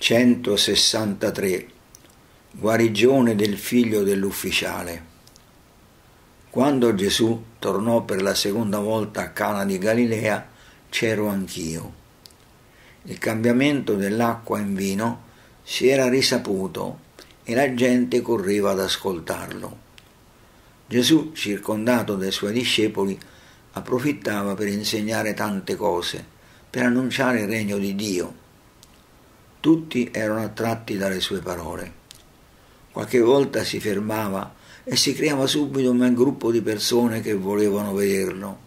163 Guarigione del figlio dell'ufficiale Quando Gesù tornò per la seconda volta a Cana di Galilea, c'ero anch'io. Il cambiamento dell'acqua in vino si era risaputo e la gente correva ad ascoltarlo. Gesù, circondato dai suoi discepoli, approfittava per insegnare tante cose, per annunciare il regno di Dio tutti erano attratti dalle sue parole. Qualche volta si fermava e si creava subito un bel gruppo di persone che volevano vederlo.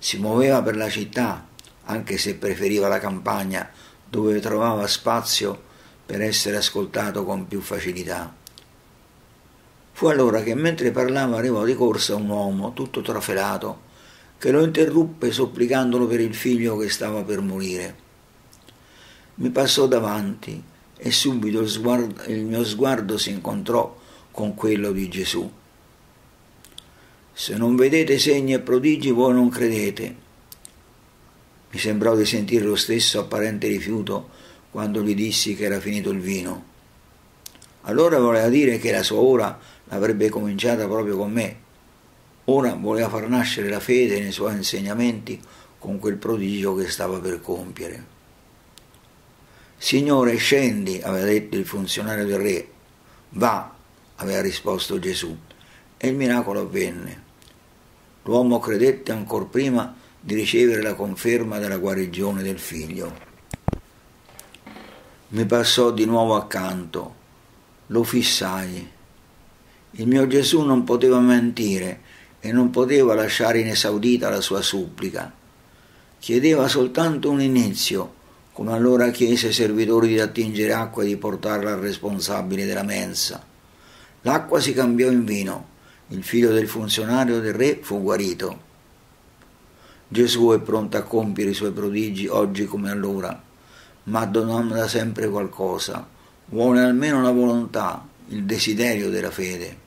Si muoveva per la città, anche se preferiva la campagna, dove trovava spazio per essere ascoltato con più facilità. Fu allora che mentre parlava arrivò di corsa un uomo, tutto trafelato, che lo interruppe supplicandolo per il figlio che stava per morire mi passò davanti e subito il, sguardo, il mio sguardo si incontrò con quello di Gesù. Se non vedete segni e prodigi voi non credete. Mi sembrò di sentire lo stesso apparente rifiuto quando gli dissi che era finito il vino. Allora voleva dire che la sua ora l'avrebbe cominciata proprio con me. Ora voleva far nascere la fede nei suoi insegnamenti con quel prodigio che stava per compiere. Signore, scendi, aveva detto il funzionario del re. Va, aveva risposto Gesù. E il miracolo avvenne. L'uomo credette ancor prima di ricevere la conferma della guarigione del figlio. Mi passò di nuovo accanto, lo fissai. Il mio Gesù non poteva mentire e non poteva lasciare inesaudita la sua supplica. Chiedeva soltanto un inizio come allora chiese ai servitori di attingere acqua e di portarla al responsabile della mensa. L'acqua si cambiò in vino, il figlio del funzionario del re fu guarito. Gesù è pronto a compiere i suoi prodigi oggi come allora, ma domanda sempre qualcosa, vuole almeno la volontà, il desiderio della fede.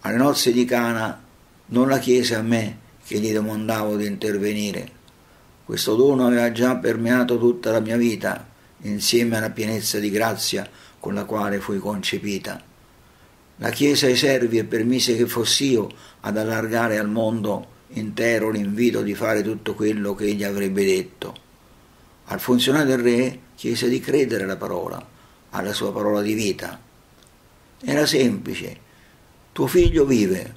Alle nozze di Cana non la chiese a me che gli domandavo di intervenire, questo dono aveva già permeato tutta la mia vita, insieme alla pienezza di grazia con la quale fui concepita. La Chiesa ai servi e permise che fossi io ad allargare al mondo intero l'invito di fare tutto quello che egli avrebbe detto. Al funzionario del re chiese di credere alla parola, alla sua parola di vita. Era semplice. Tuo figlio vive,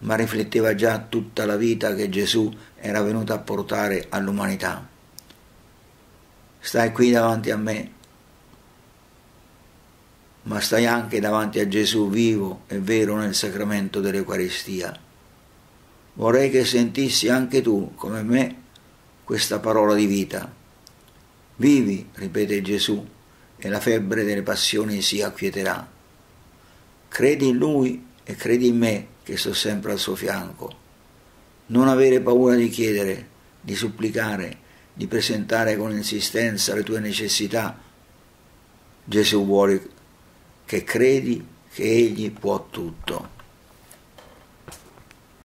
ma rifletteva già tutta la vita che Gesù era venuto a portare all'umanità. Stai qui davanti a me, ma stai anche davanti a Gesù vivo e vero nel sacramento dell'Eucaristia. Vorrei che sentissi anche tu, come me, questa parola di vita. Vivi, ripete Gesù, e la febbre delle passioni si acquieterà. Credi in Lui e credi in me, che sto sempre al suo fianco. Non avere paura di chiedere, di supplicare, di presentare con insistenza le tue necessità. Gesù vuole che credi che Egli può tutto.